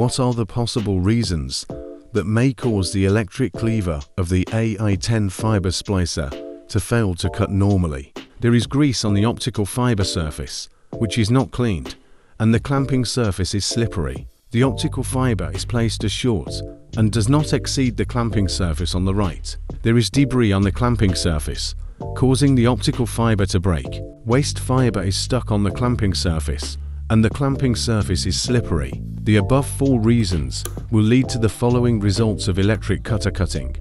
What are the possible reasons that may cause the electric cleaver of the AI10 fiber splicer to fail to cut normally? There is grease on the optical fiber surface, which is not cleaned, and the clamping surface is slippery. The optical fiber is placed as short and does not exceed the clamping surface on the right. There is debris on the clamping surface, causing the optical fiber to break. Waste fiber is stuck on the clamping surface, and the clamping surface is slippery. The above four reasons will lead to the following results of electric cutter cutting.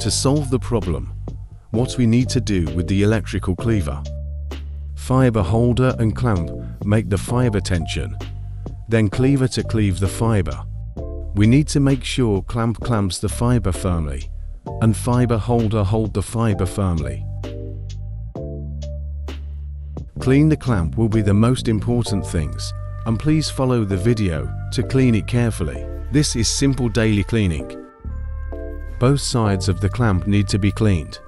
To solve the problem, what we need to do with the electrical cleaver. Fiber holder and clamp make the fiber tension, then cleaver to cleave the fiber. We need to make sure clamp clamps the fiber firmly and fiber holder hold the fiber firmly. Clean the clamp will be the most important things and please follow the video to clean it carefully. This is simple daily cleaning. Both sides of the clamp need to be cleaned.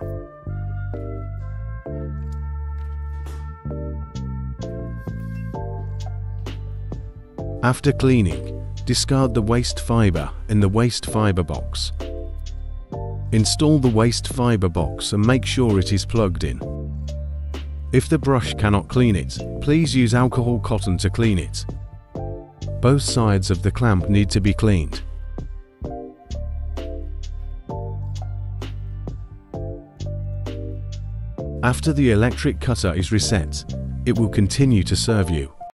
After cleaning, discard the waste fiber in the waste fiber box. Install the waste fiber box and make sure it is plugged in. If the brush cannot clean it, please use alcohol cotton to clean it. Both sides of the clamp need to be cleaned. After the electric cutter is reset, it will continue to serve you.